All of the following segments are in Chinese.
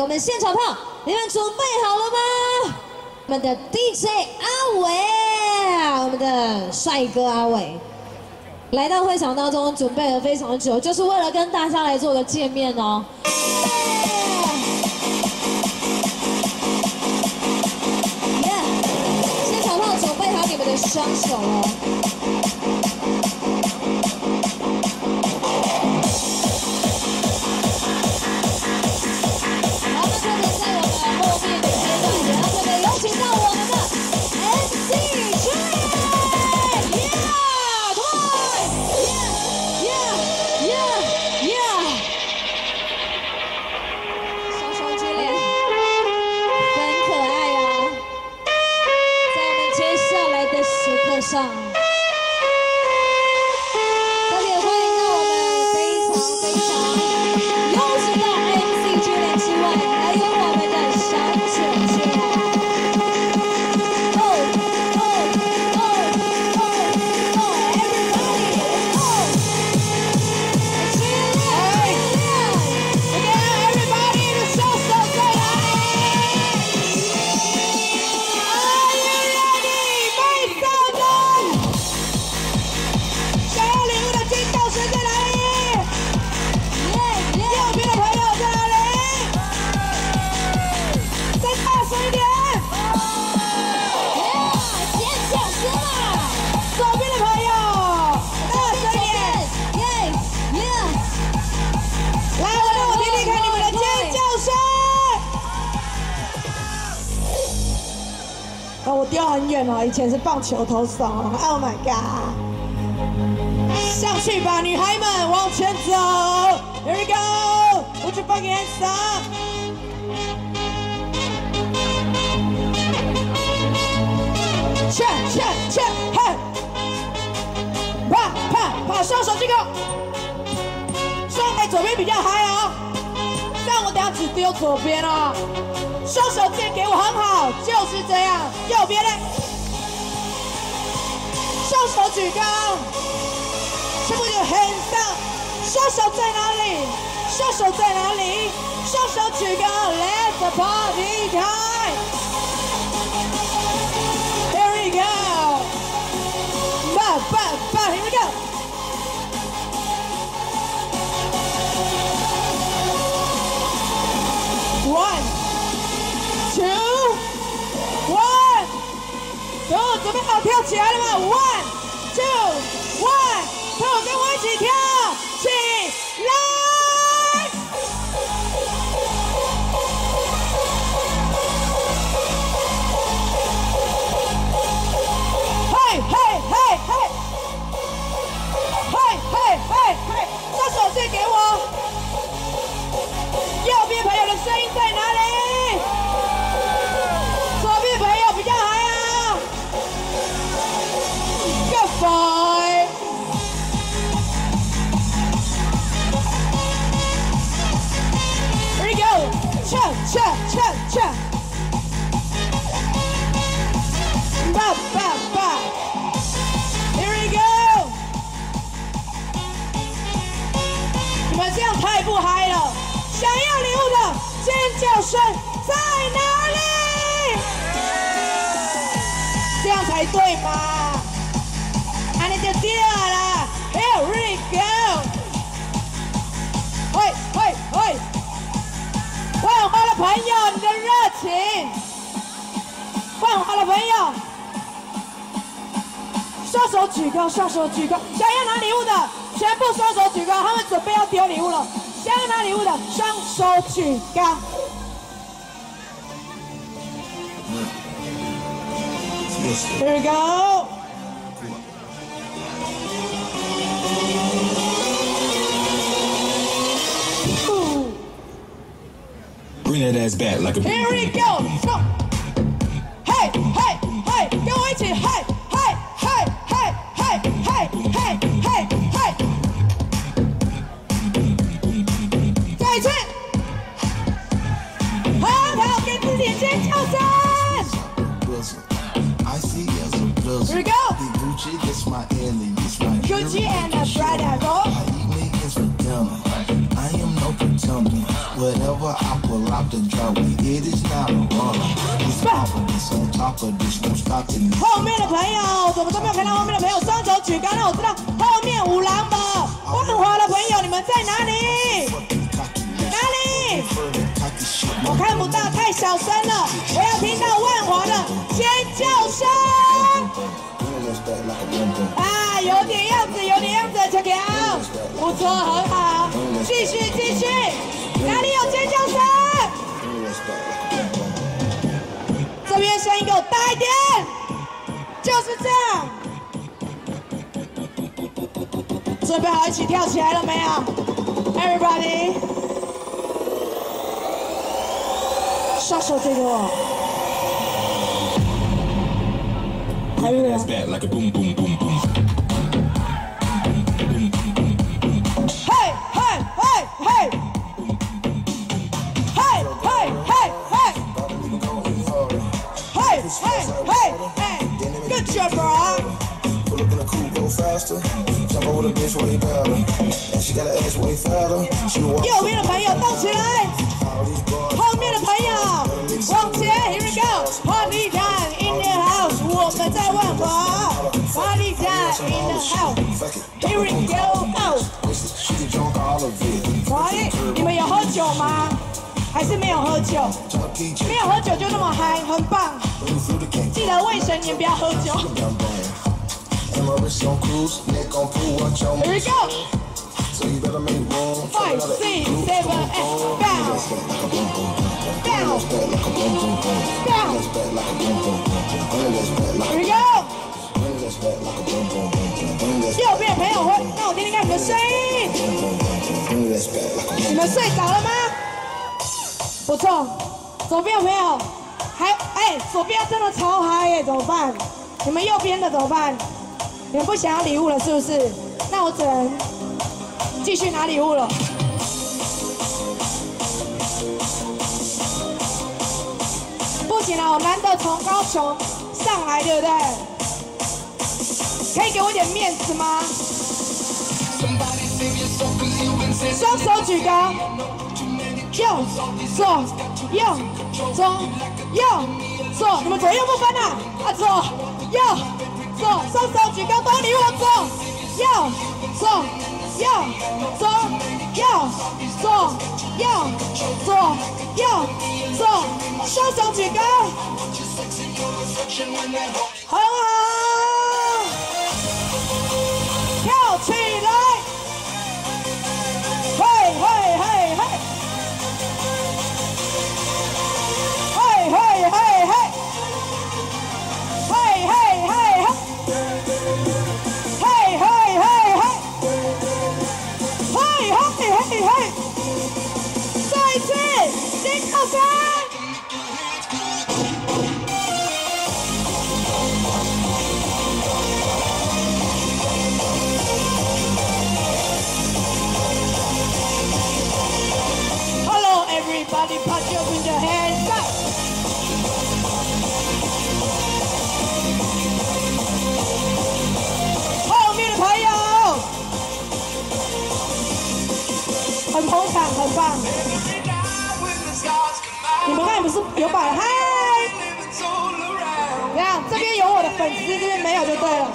我们现场炮，你们准备好了吗？我们的 DJ 阿伟，我们的帅哥阿伟，来到会场当中，准备了非常久，就是为了跟大家来做个见面哦。耶！现场炮准备好你们的双手哦。哦，我丢很远哦，以前是棒球投手。Oh my god！上去吧，女孩们，往前走。Here we go. Put you fucking hands up. 切切切，嘿！啪啪啪，双手举高。双在左边比较嗨哦，这样我等下只丢左边哦。双手借给我很好，就是这样。右边嘞，双手举高。全部就很棒双手在哪里？双手在哪里？双手举高，Let the party go。准备好跳起来了吗？One two 叫声在哪里？这样才对嘛！啊，你就对了！Here we go！喂喂喂！万花的朋友，你的热情！万花的朋友，双手举高，双手举高！想要拿礼物的，全部双手举高，他们准备要丢礼物了。想要拿礼物的，双手举高。Here we go。Bring that ass back like a Here we go，go！嘿 Here we go. The Gucci, this my alias right here. Gucci and a Prada, go. I eat niggas for dinner. I am no pretender. Whatever I pull out the driveway, it is not a roller. It's confidence on top of this, no stopping me. 后面的朋友怎么都没有看到后面的朋友双手举高，让我知道后面五郎的万华的朋友你们在哪里？ 我看不到，太小声了，我要听到万华的尖叫声。啊，有点样子，有点样子，乔乔，不错，很好，继续继续，哪里有尖叫声？这边声音给我大一点，就是这样。准备好一起跳起来了没有？Everybody，shots will like a boom, boom, boom, boom. Hey, hey, hey, hey. Hey, hey, hey, hey. Hey, hey, hey, hey. Good job, bro. Pull up in a coupe, go faster. Over bitch. And she got an ass way fatter. She it, Party time in the house. Here we Go，Go！喂，你们有喝酒吗？还是没有喝酒？没有喝酒就那么嗨，很棒。记得未成年不要喝酒。Here we go. Five, six, seven, eight, bounce. Bring this back like a 你们睡着了吗？不错，左边有没有？还哎，左边真的超嗨耶，怎么办？你们右边的怎么办？你们不想要礼物了是不是？那我只能继续拿礼物了。不行了，我难得从高雄上来，对不对？可以给我点面子吗？双手举高，右左右左右左，你们左右不分啊！啊，左右左，双手举高，都离我左右左右左右左右左右左，双手举高，很好，跳起来！很捧场，很棒。你们刚才不是有把嗨？你看，这边有我的粉丝，这边没有就对了。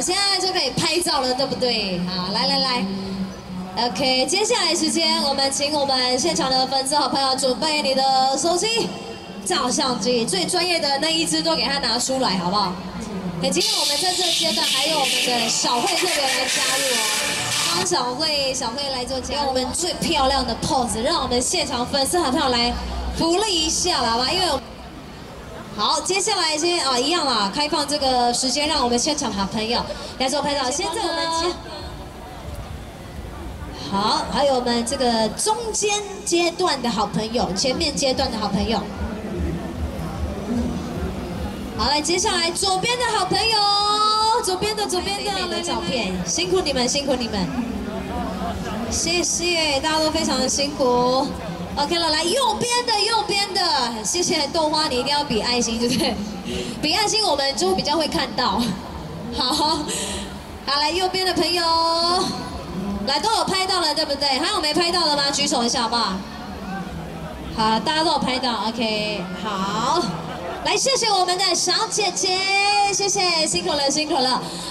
现在就可以拍照了，对不对？好，来来来。OK，接下来时间，我们请我们现场的粉丝好朋友准备你的手机、照相机，最专业的那一支都给他拿出来，好不好？哎，今天我们在这个阶段还有我们的小慧特别来加入哦，帮小慧、小慧来做加入我们最漂亮的 pose，让我们现场粉丝好朋友来福利一下，好吧？因为我好，接下来先啊，一样啦，开放这个时间，让我们现场好朋友来做拍照。现在我们。好，还有我们这个中间阶段的好朋友，前面阶段的好朋友。好，来，接下来左边的好朋友，左边的左边的来照片，辛苦你们，辛苦你们，谢谢，大家都非常的辛苦。OK 了，来右边的右边的，谢谢豆花，你一定要比爱心，对不对？比爱心我们就比较会看到。好，好来右边的朋友。来，都有拍到了，对不对？还有没拍到的吗？举手一下，好不好？好，大家都有拍到，OK，好。来，谢谢我们的小姐姐，谢谢，辛苦了，辛苦了。